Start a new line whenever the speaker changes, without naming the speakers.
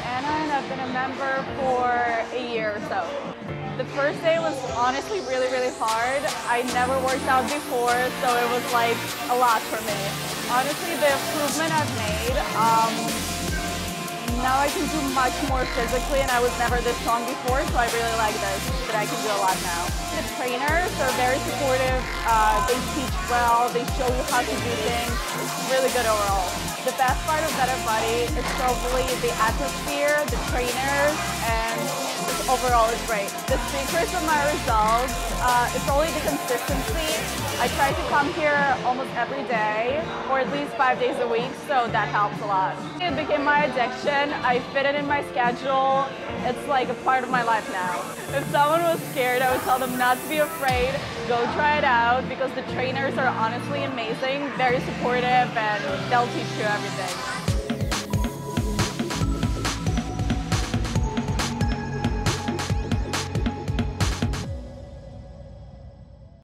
Anna and I've been a member for a year or so. The first day was honestly really, really hard. I never worked out before, so it was like a lot for me. Honestly, the improvement I've made, um, now I can do much more physically and I was never this strong before, so I really like this, that I can do a lot now. The trainers are very supportive, uh, they teach well, they show you how to do things, it's really good overall. The best part of Better Body is probably the atmosphere, the trainers, and overall it's great. The secret of my results, uh, it's only the consistency. I try to come here almost every day, or at least five days a week, so that helps a lot. It became my addiction. I fit it in my schedule. It's like a part of my life now. If someone was scared, I would tell them not to be afraid. Go try it out because the trainers are honestly amazing, very supportive, and they'll teach you everything.